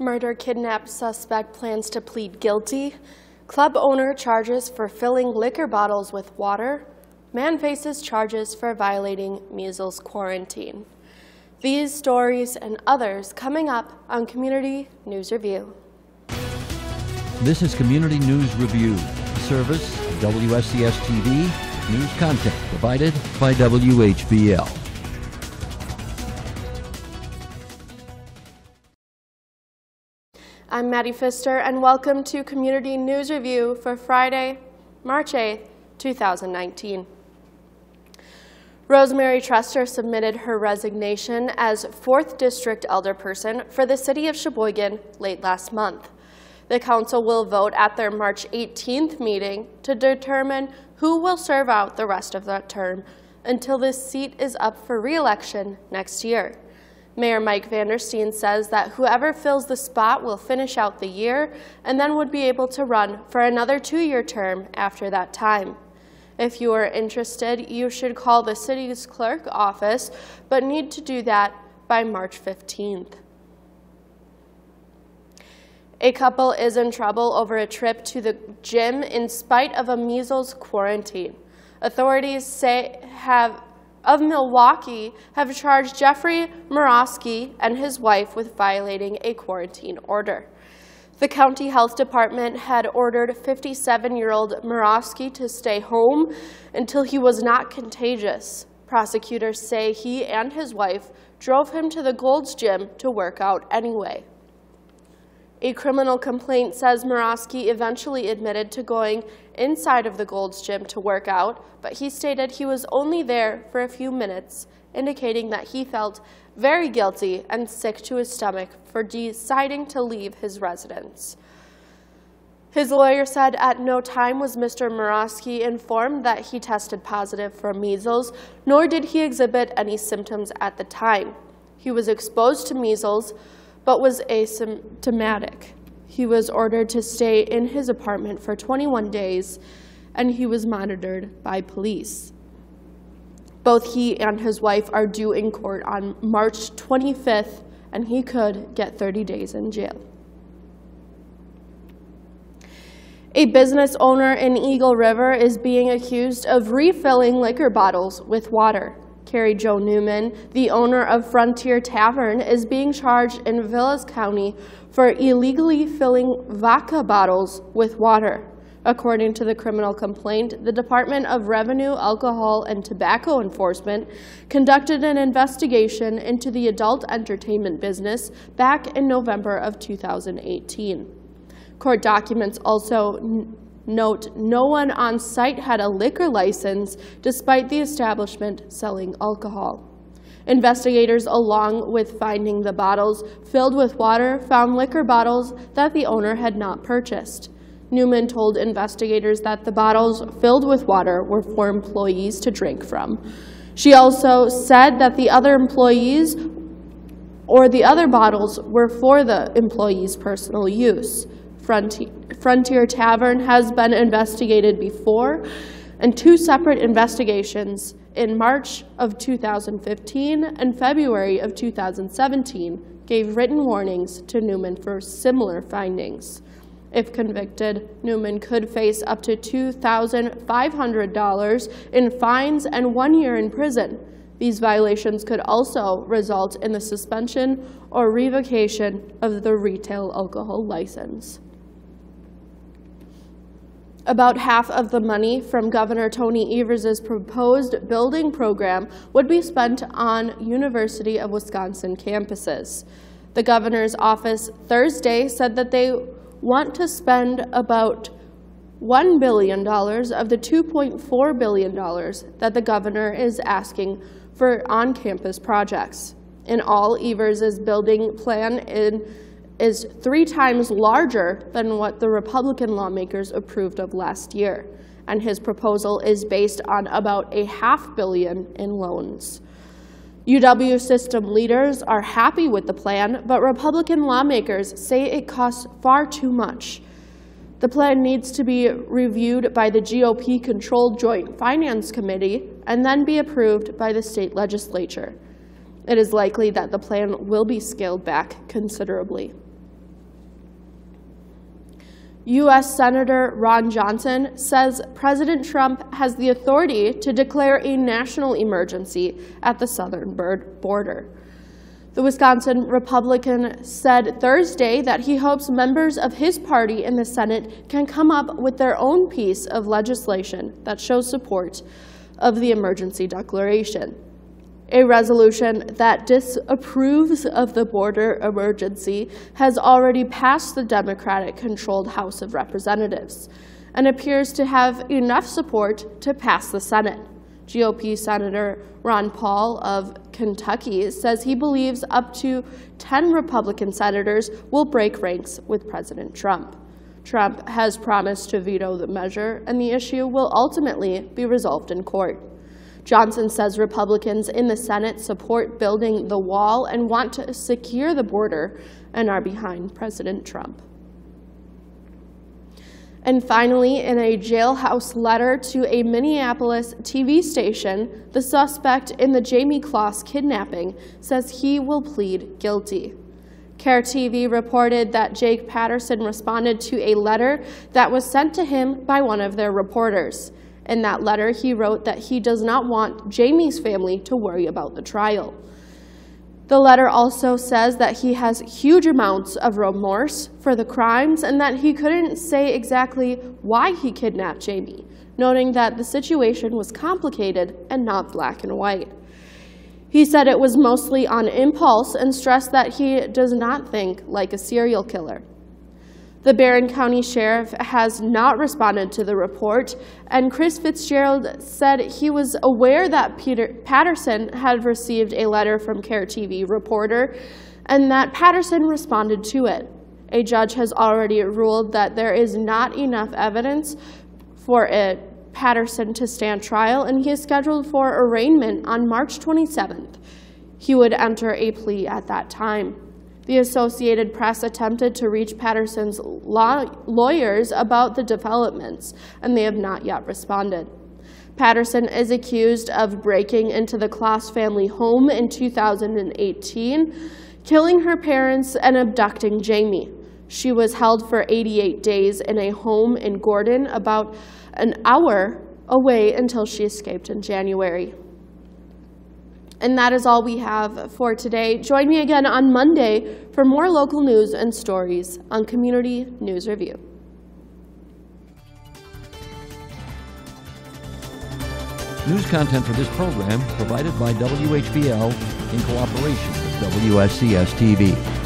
Murder kidnapped suspect plans to plead guilty. Club owner charges for filling liquor bottles with water. Man faces charges for violating measles quarantine. These stories and others coming up on Community News Review. This is Community News Review, service WSCS TV, news content provided by WHBL. I'm Maddie Pfister, and welcome to Community News Review for Friday, March 8, 2019. Rosemary Trester submitted her resignation as 4th District Alderperson for the City of Sheboygan late last month. The council will vote at their March 18th meeting to determine who will serve out the rest of that term until this seat is up for re-election next year. Mayor Mike Vandersteen says that whoever fills the spot will finish out the year and then would be able to run for another two-year term after that time. If you are interested, you should call the city's clerk office, but need to do that by March 15th. A couple is in trouble over a trip to the gym in spite of a measles quarantine. Authorities say have of Milwaukee have charged Jeffrey Murawski and his wife with violating a quarantine order. The county health department had ordered 57-year-old Murawski to stay home until he was not contagious. Prosecutors say he and his wife drove him to the Gold's Gym to work out anyway. A criminal complaint says Murawski eventually admitted to going inside of the Gold's Gym to work out, but he stated he was only there for a few minutes, indicating that he felt very guilty and sick to his stomach for deciding to leave his residence. His lawyer said at no time was Mr. Murawski informed that he tested positive for measles, nor did he exhibit any symptoms at the time. He was exposed to measles, but was asymptomatic. He was ordered to stay in his apartment for 21 days, and he was monitored by police. Both he and his wife are due in court on March 25th, and he could get 30 days in jail. A business owner in Eagle River is being accused of refilling liquor bottles with water. Carrie Jo Newman, the owner of Frontier Tavern, is being charged in Vilas County for illegally filling vodka bottles with water. According to the criminal complaint, the Department of Revenue, Alcohol, and Tobacco Enforcement conducted an investigation into the adult entertainment business back in November of 2018. Court documents also Note, no one on site had a liquor license despite the establishment selling alcohol. Investigators, along with finding the bottles filled with water, found liquor bottles that the owner had not purchased. Newman told investigators that the bottles filled with water were for employees to drink from. She also said that the other employees or the other bottles were for the employees' personal use. Frontier, Frontier Tavern has been investigated before, and two separate investigations in March of 2015 and February of 2017 gave written warnings to Newman for similar findings. If convicted, Newman could face up to $2,500 in fines and one year in prison. These violations could also result in the suspension or revocation of the retail alcohol license. About half of the money from Governor Tony Evers' proposed building program would be spent on University of Wisconsin campuses. The governor's office Thursday said that they want to spend about $1 billion of the $2.4 billion that the governor is asking for on-campus projects. In all, Evers' building plan in is three times larger than what the Republican lawmakers approved of last year, and his proposal is based on about a half billion in loans. UW system leaders are happy with the plan, but Republican lawmakers say it costs far too much. The plan needs to be reviewed by the GOP-controlled Joint Finance Committee and then be approved by the state legislature. It is likely that the plan will be scaled back considerably. U.S. Senator Ron Johnson says President Trump has the authority to declare a national emergency at the southern border. The Wisconsin Republican said Thursday that he hopes members of his party in the Senate can come up with their own piece of legislation that shows support of the emergency declaration a resolution that disapproves of the border emergency has already passed the Democratic controlled House of Representatives and appears to have enough support to pass the Senate. GOP Senator Ron Paul of Kentucky says he believes up to 10 Republican senators will break ranks with President Trump. Trump has promised to veto the measure, and the issue will ultimately be resolved in court. Johnson says Republicans in the Senate support building the wall and want to secure the border and are behind President Trump. And finally, in a jailhouse letter to a Minneapolis TV station, the suspect in the Jayme Closs kidnapping says he will plead guilty. KARE TV reported that Jake Patterson responded to a letter that was sent to him by one of their reporters. In that letter, he wrote that he does not want Jayme's family to worry about the trial. The letter also says that he has huge amounts of remorse for the crimes and that he couldn't say exactly why he kidnapped Jayme, noting that the situation was complicated and not black and white. He said it was mostly on impulse and stressed that he does not think like a serial killer. The Barron County Sheriff has not responded to the report, and Chris Fitzgerald said he was aware that Peter Patterson had received a letter from KARE TV reporter and that Patterson responded to it. A judge has already ruled that there is not enough evidence for it, Patterson to stand trial, and he is scheduled for arraignment on March 27th. He would enter a plea at that time. The Associated Press attempted to reach Patterson's law lawyers about the developments, and they have not yet responded. Patterson is accused of breaking into the Closs family home in 2018, killing her parents, and abducting Jayme. She was held for 88 days in a home in Gordon, about an hour away until she escaped in January. And that is all we have for today. Join me again on Monday for more local news and stories on Community News Review. News content for this program provided by WHBL in cooperation with WSCS TV.